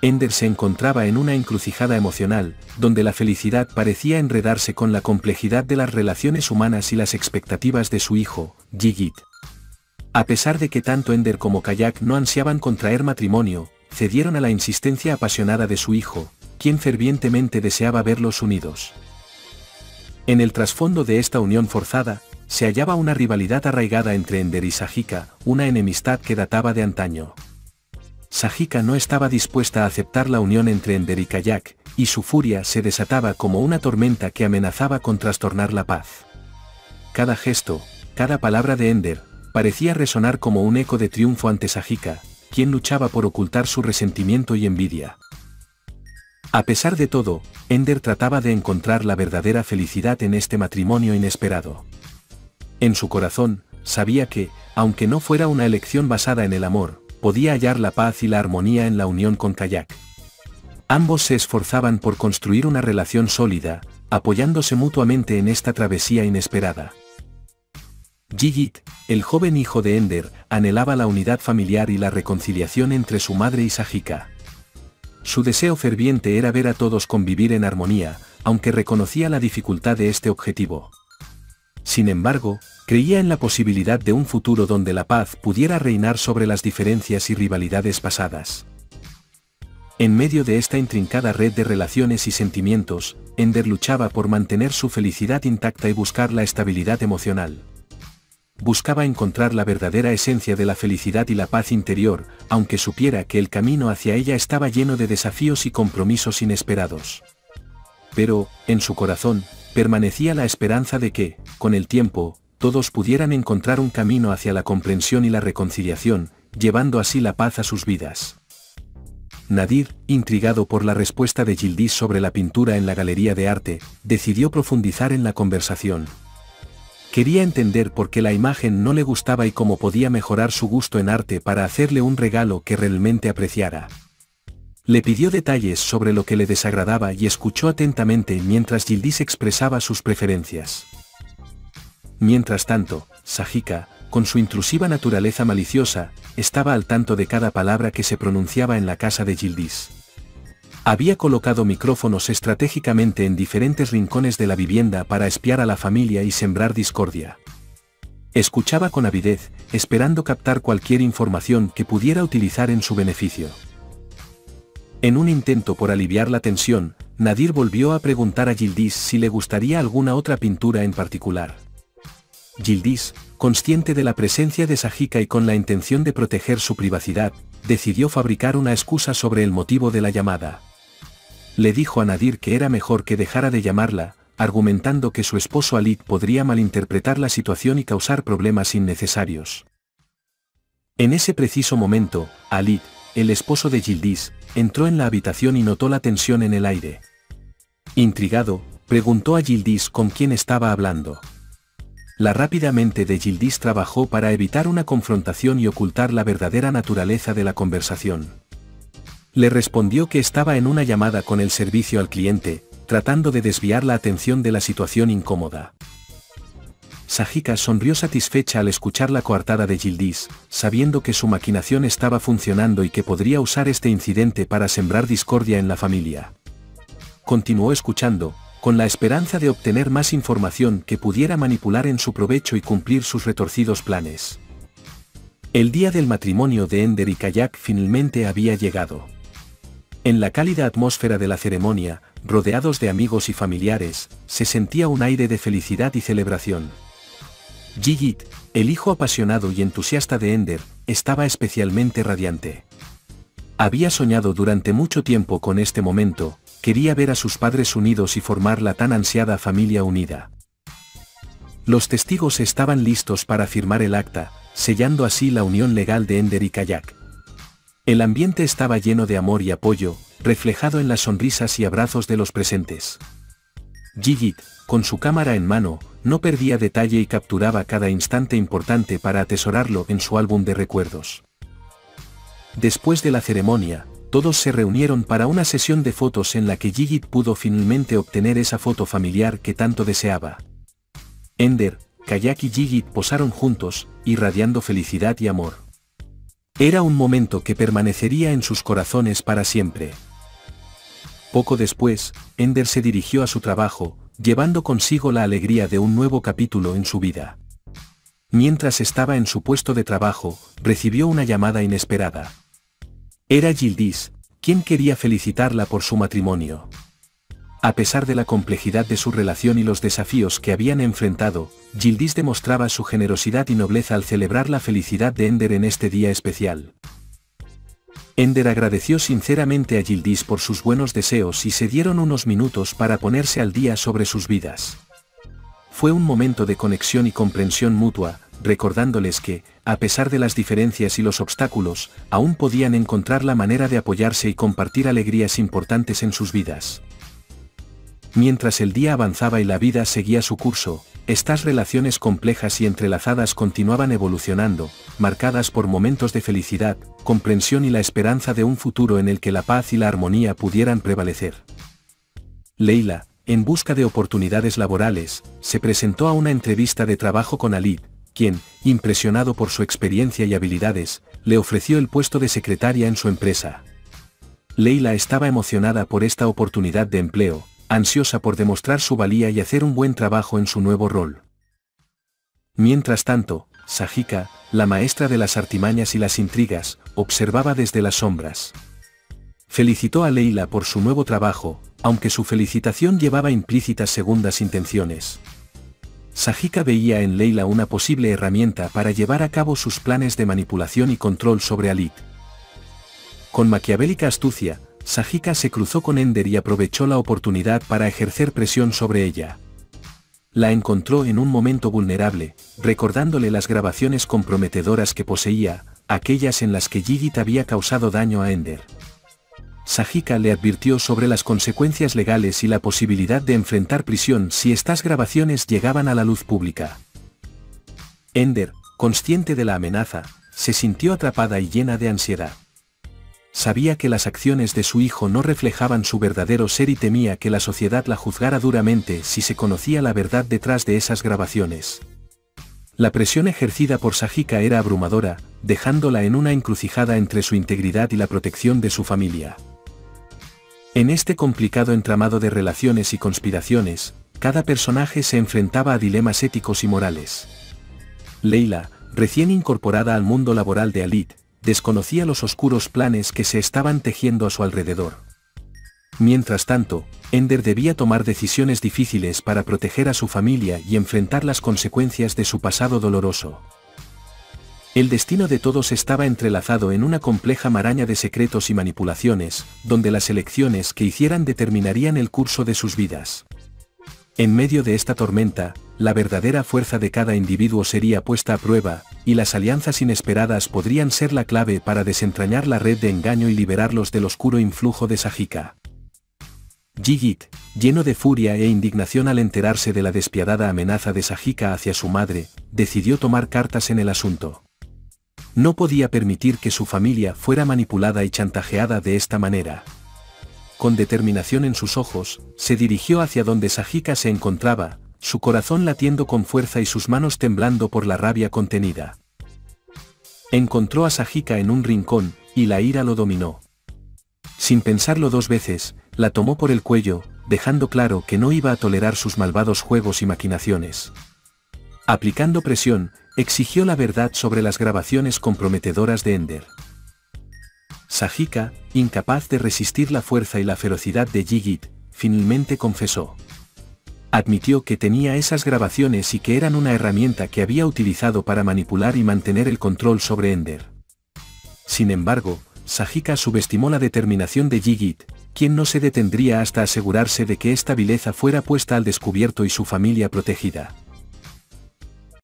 Ender se encontraba en una encrucijada emocional, donde la felicidad parecía enredarse con la complejidad de las relaciones humanas y las expectativas de su hijo, Gigit. A pesar de que tanto Ender como Kayak no ansiaban contraer matrimonio, cedieron a la insistencia apasionada de su hijo, quien fervientemente deseaba verlos unidos. En el trasfondo de esta unión forzada, se hallaba una rivalidad arraigada entre Ender y Sajika, una enemistad que databa de antaño. Sajika no estaba dispuesta a aceptar la unión entre Ender y Kayak, y su furia se desataba como una tormenta que amenazaba con trastornar la paz. Cada gesto, cada palabra de Ender, parecía resonar como un eco de triunfo ante Sajika, quien luchaba por ocultar su resentimiento y envidia. A pesar de todo, Ender trataba de encontrar la verdadera felicidad en este matrimonio inesperado. En su corazón, sabía que, aunque no fuera una elección basada en el amor, podía hallar la paz y la armonía en la unión con Kayak. Ambos se esforzaban por construir una relación sólida, apoyándose mutuamente en esta travesía inesperada. Gigit, el joven hijo de Ender, anhelaba la unidad familiar y la reconciliación entre su madre y Sajika. Su deseo ferviente era ver a todos convivir en armonía, aunque reconocía la dificultad de este objetivo. Sin embargo, creía en la posibilidad de un futuro donde la paz pudiera reinar sobre las diferencias y rivalidades pasadas. En medio de esta intrincada red de relaciones y sentimientos, Ender luchaba por mantener su felicidad intacta y buscar la estabilidad emocional. Buscaba encontrar la verdadera esencia de la felicidad y la paz interior, aunque supiera que el camino hacia ella estaba lleno de desafíos y compromisos inesperados. Pero, en su corazón, permanecía la esperanza de que, con el tiempo, todos pudieran encontrar un camino hacia la comprensión y la reconciliación, llevando así la paz a sus vidas. Nadir, intrigado por la respuesta de Gildis sobre la pintura en la galería de arte, decidió profundizar en la conversación. Quería entender por qué la imagen no le gustaba y cómo podía mejorar su gusto en arte para hacerle un regalo que realmente apreciara. Le pidió detalles sobre lo que le desagradaba y escuchó atentamente mientras Gildis expresaba sus preferencias. Mientras tanto, Sajika, con su intrusiva naturaleza maliciosa, estaba al tanto de cada palabra que se pronunciaba en la casa de Gildis. Había colocado micrófonos estratégicamente en diferentes rincones de la vivienda para espiar a la familia y sembrar discordia. Escuchaba con avidez, esperando captar cualquier información que pudiera utilizar en su beneficio. En un intento por aliviar la tensión, Nadir volvió a preguntar a Gildis si le gustaría alguna otra pintura en particular. Gildis, consciente de la presencia de Sajika y con la intención de proteger su privacidad, decidió fabricar una excusa sobre el motivo de la llamada. Le dijo a Nadir que era mejor que dejara de llamarla, argumentando que su esposo Alit podría malinterpretar la situación y causar problemas innecesarios. En ese preciso momento, Alit, el esposo de Gildis, entró en la habitación y notó la tensión en el aire. Intrigado, preguntó a Gildis con quién estaba hablando. La rápida mente de Gildis trabajó para evitar una confrontación y ocultar la verdadera naturaleza de la conversación. Le respondió que estaba en una llamada con el servicio al cliente, tratando de desviar la atención de la situación incómoda. Sajika sonrió satisfecha al escuchar la coartada de Gildis, sabiendo que su maquinación estaba funcionando y que podría usar este incidente para sembrar discordia en la familia. Continuó escuchando, con la esperanza de obtener más información que pudiera manipular en su provecho y cumplir sus retorcidos planes. El día del matrimonio de Ender y Kayak finalmente había llegado. En la cálida atmósfera de la ceremonia, rodeados de amigos y familiares, se sentía un aire de felicidad y celebración. Gigit, el hijo apasionado y entusiasta de Ender, estaba especialmente radiante. Había soñado durante mucho tiempo con este momento, quería ver a sus padres unidos y formar la tan ansiada familia unida. Los testigos estaban listos para firmar el acta, sellando así la unión legal de Ender y Kayak. El ambiente estaba lleno de amor y apoyo, reflejado en las sonrisas y abrazos de los presentes. Gigit, con su cámara en mano, no perdía detalle y capturaba cada instante importante para atesorarlo en su álbum de recuerdos. Después de la ceremonia, todos se reunieron para una sesión de fotos en la que Gigit pudo finalmente obtener esa foto familiar que tanto deseaba. Ender, Kayak y Gigit posaron juntos, irradiando felicidad y amor. Era un momento que permanecería en sus corazones para siempre. Poco después, Ender se dirigió a su trabajo, llevando consigo la alegría de un nuevo capítulo en su vida. Mientras estaba en su puesto de trabajo, recibió una llamada inesperada. Era Gildis, quien quería felicitarla por su matrimonio. A pesar de la complejidad de su relación y los desafíos que habían enfrentado, Gildis demostraba su generosidad y nobleza al celebrar la felicidad de Ender en este día especial. Ender agradeció sinceramente a Gildis por sus buenos deseos y se dieron unos minutos para ponerse al día sobre sus vidas. Fue un momento de conexión y comprensión mutua, recordándoles que, a pesar de las diferencias y los obstáculos, aún podían encontrar la manera de apoyarse y compartir alegrías importantes en sus vidas. Mientras el día avanzaba y la vida seguía su curso, estas relaciones complejas y entrelazadas continuaban evolucionando, marcadas por momentos de felicidad, comprensión y la esperanza de un futuro en el que la paz y la armonía pudieran prevalecer. Leila, en busca de oportunidades laborales, se presentó a una entrevista de trabajo con Alid, quien, impresionado por su experiencia y habilidades, le ofreció el puesto de secretaria en su empresa. Leila estaba emocionada por esta oportunidad de empleo, ansiosa por demostrar su valía y hacer un buen trabajo en su nuevo rol. Mientras tanto, Sajika, la maestra de las artimañas y las intrigas, observaba desde las sombras. Felicitó a Leila por su nuevo trabajo, aunque su felicitación llevaba implícitas segundas intenciones. Sajika veía en Leila una posible herramienta para llevar a cabo sus planes de manipulación y control sobre Alit. Con maquiavélica astucia, Sajika se cruzó con Ender y aprovechó la oportunidad para ejercer presión sobre ella. La encontró en un momento vulnerable, recordándole las grabaciones comprometedoras que poseía, aquellas en las que Gigit había causado daño a Ender. Sajika le advirtió sobre las consecuencias legales y la posibilidad de enfrentar prisión si estas grabaciones llegaban a la luz pública. Ender, consciente de la amenaza, se sintió atrapada y llena de ansiedad sabía que las acciones de su hijo no reflejaban su verdadero ser y temía que la sociedad la juzgara duramente si se conocía la verdad detrás de esas grabaciones. La presión ejercida por Sajika era abrumadora, dejándola en una encrucijada entre su integridad y la protección de su familia. En este complicado entramado de relaciones y conspiraciones, cada personaje se enfrentaba a dilemas éticos y morales. Leila, recién incorporada al mundo laboral de Alit, desconocía los oscuros planes que se estaban tejiendo a su alrededor. Mientras tanto, Ender debía tomar decisiones difíciles para proteger a su familia y enfrentar las consecuencias de su pasado doloroso. El destino de todos estaba entrelazado en una compleja maraña de secretos y manipulaciones, donde las elecciones que hicieran determinarían el curso de sus vidas. En medio de esta tormenta, la verdadera fuerza de cada individuo sería puesta a prueba, y las alianzas inesperadas podrían ser la clave para desentrañar la red de engaño y liberarlos del oscuro influjo de Sajika. Jigit, lleno de furia e indignación al enterarse de la despiadada amenaza de Sajika hacia su madre, decidió tomar cartas en el asunto. No podía permitir que su familia fuera manipulada y chantajeada de esta manera con determinación en sus ojos, se dirigió hacia donde Sajika se encontraba, su corazón latiendo con fuerza y sus manos temblando por la rabia contenida. Encontró a Sajika en un rincón, y la ira lo dominó. Sin pensarlo dos veces, la tomó por el cuello, dejando claro que no iba a tolerar sus malvados juegos y maquinaciones. Aplicando presión, exigió la verdad sobre las grabaciones comprometedoras de Ender. Sajika, incapaz de resistir la fuerza y la ferocidad de Yigit, finalmente confesó. Admitió que tenía esas grabaciones y que eran una herramienta que había utilizado para manipular y mantener el control sobre Ender. Sin embargo, Sajika subestimó la determinación de Yigit, quien no se detendría hasta asegurarse de que esta vileza fuera puesta al descubierto y su familia protegida.